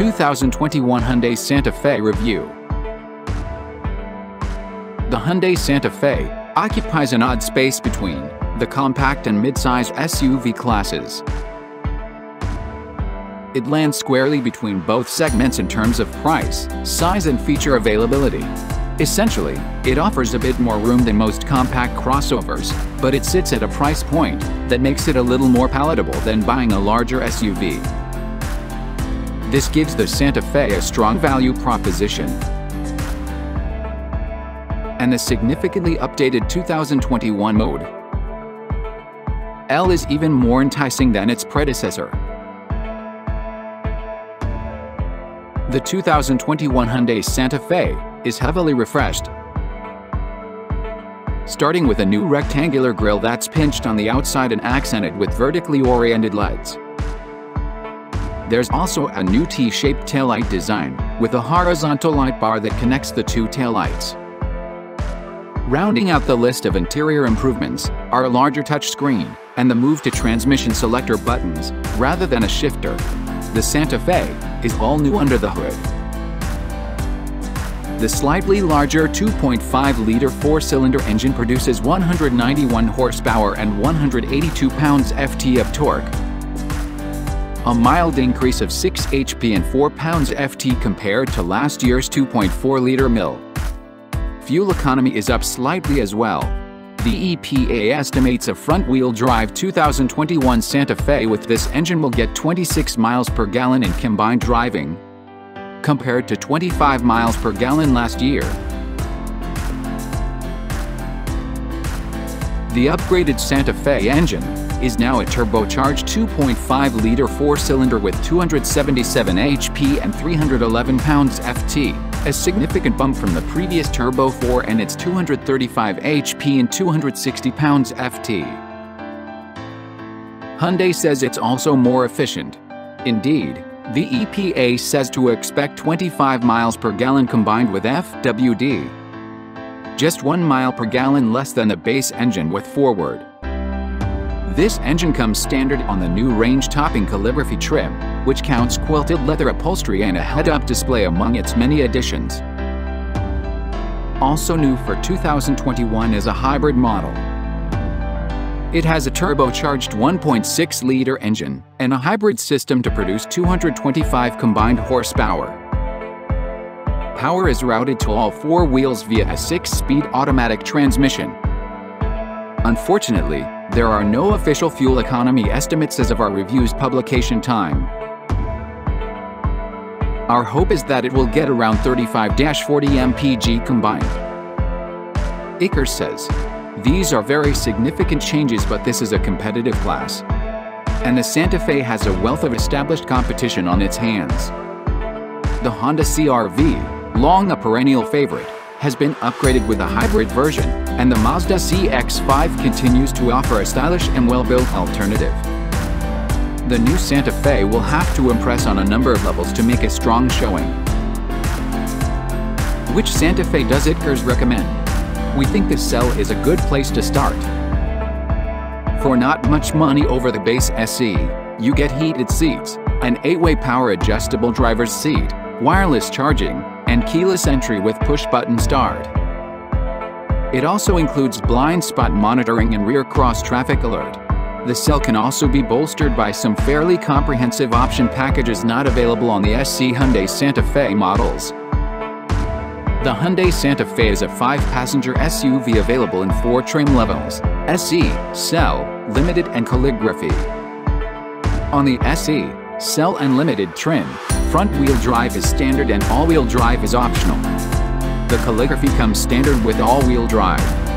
2021 Hyundai Santa Fe review. The Hyundai Santa Fe occupies an odd space between the compact and midsize SUV classes. It lands squarely between both segments in terms of price, size and feature availability. Essentially, it offers a bit more room than most compact crossovers, but it sits at a price point that makes it a little more palatable than buying a larger SUV. This gives the Santa Fe a strong value proposition. And the significantly updated 2021 mode L is even more enticing than its predecessor. The 2021 Hyundai Santa Fe is heavily refreshed. Starting with a new rectangular grille that's pinched on the outside and accented with vertically oriented lights. There's also a new T-shaped taillight design, with a horizontal light bar that connects the two taillights. Rounding out the list of interior improvements are a larger touchscreen and the move to transmission selector buttons, rather than a shifter. The Santa Fe is all new under the hood. The slightly larger 2.5-liter four-cylinder engine produces 191 horsepower and 182 pounds-ft of torque, a mild increase of 6 HP and 4 pounds FT compared to last year's 2.4-liter mill. Fuel economy is up slightly as well. The EPA estimates a front-wheel drive 2021 Santa Fe with this engine will get 26 miles per gallon in combined driving, compared to 25 miles per gallon last year. The upgraded Santa Fe engine is now a turbocharged 2.5-liter four-cylinder with 277 HP and 311 pounds FT, a significant bump from the previous Turbo 4 and its 235 HP and 260 pounds FT. Hyundai says it's also more efficient. Indeed, the EPA says to expect 25 miles per gallon combined with FWD. Just 1 mile per gallon less than the base engine with forward. This engine comes standard on the new range-topping calligraphy trim, which counts quilted leather upholstery and a head-up display among its many additions. Also new for 2021 is a hybrid model. It has a turbocharged 1.6-liter engine and a hybrid system to produce 225 combined horsepower. Power is routed to all four wheels via a 6-speed automatic transmission. Unfortunately, there are no official fuel economy estimates as of our review's publication time. Our hope is that it will get around 35-40 mpg combined. YtCars says, These are very significant changes but this is a competitive class. And the Santa Fe has a wealth of established competition on its hands. The Honda CR-V, long a perennial favorite, has been upgraded with a hybrid version, and the Mazda CX-5 continues to offer a stylish and well-built alternative. The new Santa Fe will have to impress on a number of levels to make a strong showing. Which Santa Fe does YtCars recommend? We think this SEL is a good place to start. For not much money over the base SE, you get heated seats, an 8-way power adjustable driver's seat, wireless charging, and keyless entry with push-button start. It also includes blind spot monitoring and rear cross traffic alert. The SEL can also be bolstered by some fairly comprehensive option packages not available on the SC Hyundai Santa Fe models. The Hyundai Santa Fe is a five-passenger SUV available in four trim levels, SE, SEL, Limited and Calligraphy. On the SE, SEL and Limited trim, Front-wheel drive is standard and all-wheel drive is optional. The calligraphy comes standard with all-wheel drive.